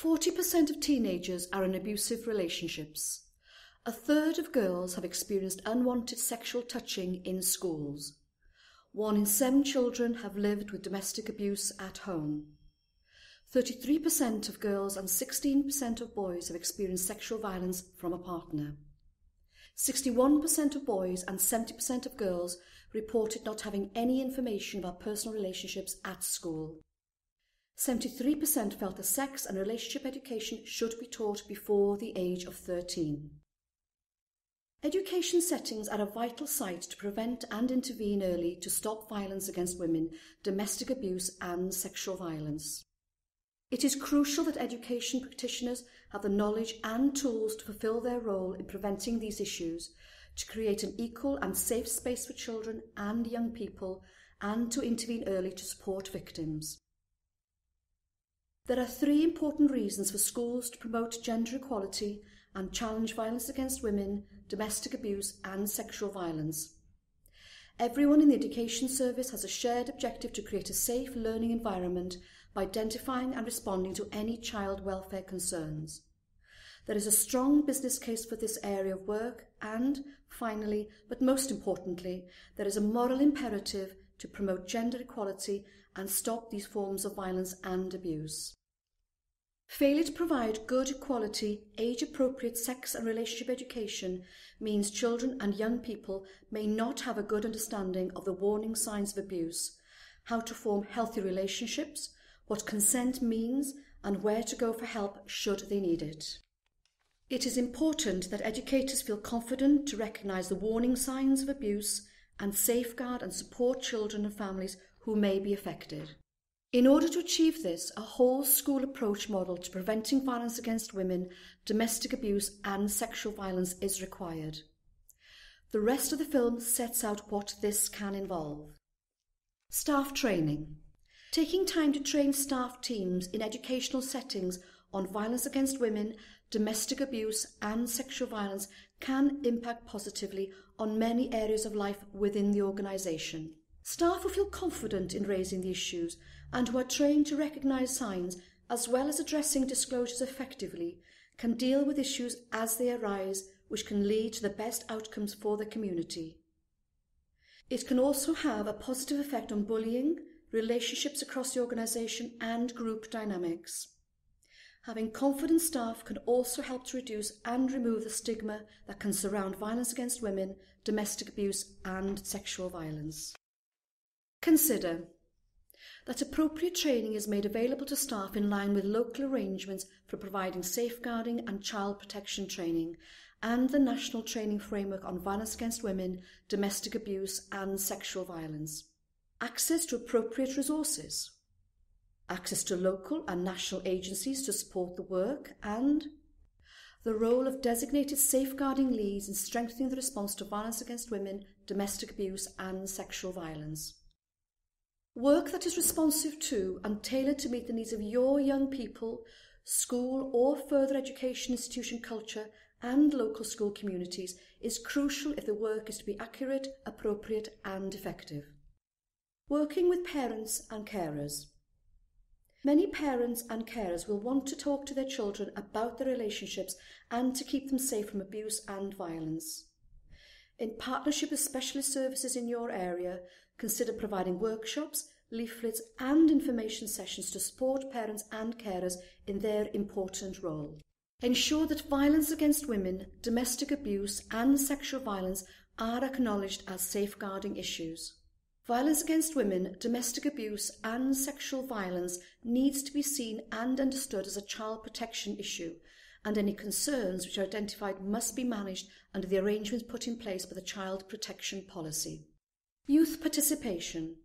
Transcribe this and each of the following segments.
40% of teenagers are in abusive relationships. A third of girls have experienced unwanted sexual touching in schools. One in seven children have lived with domestic abuse at home. 33% of girls and 16% of boys have experienced sexual violence from a partner. 61% of boys and 70% of girls reported not having any information about personal relationships at school. 73% felt that sex and relationship education should be taught before the age of 13. Education settings are a vital site to prevent and intervene early to stop violence against women, domestic abuse and sexual violence. It is crucial that education practitioners have the knowledge and tools to fulfil their role in preventing these issues, to create an equal and safe space for children and young people, and to intervene early to support victims. There are three important reasons for schools to promote gender equality and challenge violence against women, domestic abuse and sexual violence. Everyone in the education service has a shared objective to create a safe learning environment by identifying and responding to any child welfare concerns. There is a strong business case for this area of work and, finally, but most importantly, there is a moral imperative to promote gender equality and stop these forms of violence and abuse. Failure to provide good quality, age appropriate sex and relationship education means children and young people may not have a good understanding of the warning signs of abuse, how to form healthy relationships, what consent means, and where to go for help should they need it. It is important that educators feel confident to recognise the warning signs of abuse and safeguard and support children and families who may be affected. In order to achieve this, a whole school approach model to preventing violence against women, domestic abuse, and sexual violence is required. The rest of the film sets out what this can involve. Staff training. Taking time to train staff teams in educational settings on violence against women, domestic abuse, and sexual violence can impact positively on many areas of life within the organisation. Staff who feel confident in raising the issues and who are trained to recognise signs as well as addressing disclosures effectively can deal with issues as they arise which can lead to the best outcomes for the community. It can also have a positive effect on bullying, relationships across the organisation and group dynamics. Having confident staff can also help to reduce and remove the stigma that can surround violence against women, domestic abuse and sexual violence. Consider that appropriate training is made available to staff in line with local arrangements for providing safeguarding and child protection training and the National Training Framework on Violence Against Women, Domestic Abuse and Sexual Violence. Access to appropriate resources. Access to local and national agencies to support the work and the role of designated safeguarding leads in strengthening the response to violence against women, domestic abuse and sexual violence. Work that is responsive to and tailored to meet the needs of your young people, school or further education institution culture and local school communities is crucial if the work is to be accurate, appropriate and effective. Working with parents and carers. Many parents and carers will want to talk to their children about their relationships and to keep them safe from abuse and violence. In partnership with specialist services in your area, consider providing workshops, leaflets and information sessions to support parents and carers in their important role. Ensure that violence against women, domestic abuse and sexual violence are acknowledged as safeguarding issues. Violence against women, domestic abuse and sexual violence needs to be seen and understood as a child protection issue and any concerns which are identified must be managed under the arrangements put in place by the Child Protection Policy. Youth participation.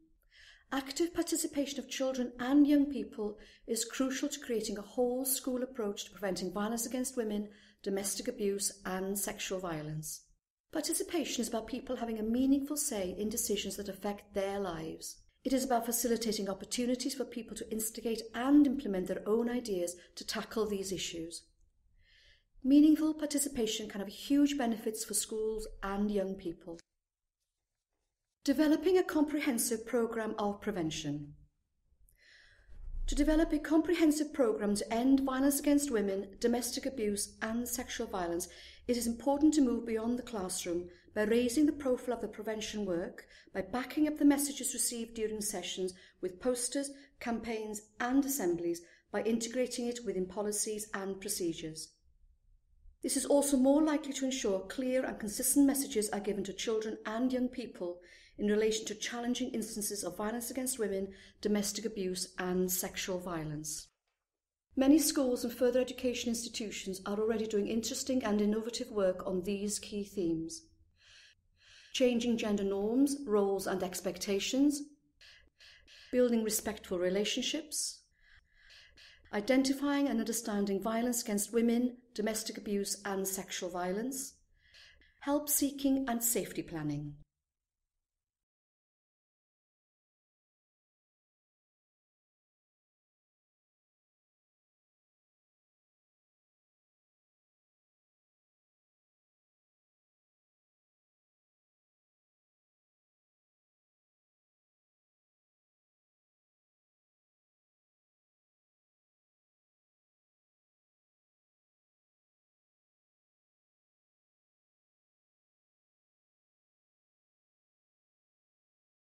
Active participation of children and young people is crucial to creating a whole school approach to preventing violence against women, domestic abuse and sexual violence. Participation is about people having a meaningful say in decisions that affect their lives. It is about facilitating opportunities for people to instigate and implement their own ideas to tackle these issues. Meaningful participation can have huge benefits for schools and young people. Developing a comprehensive programme of prevention. To develop a comprehensive programme to end violence against women, domestic abuse and sexual violence, it is important to move beyond the classroom by raising the profile of the prevention work, by backing up the messages received during sessions with posters, campaigns and assemblies, by integrating it within policies and procedures. This is also more likely to ensure clear and consistent messages are given to children and young people in relation to challenging instances of violence against women, domestic abuse and sexual violence. Many schools and further education institutions are already doing interesting and innovative work on these key themes. Changing gender norms, roles and expectations, building respectful relationships, identifying and understanding violence against women, domestic abuse and sexual violence, help seeking and safety planning.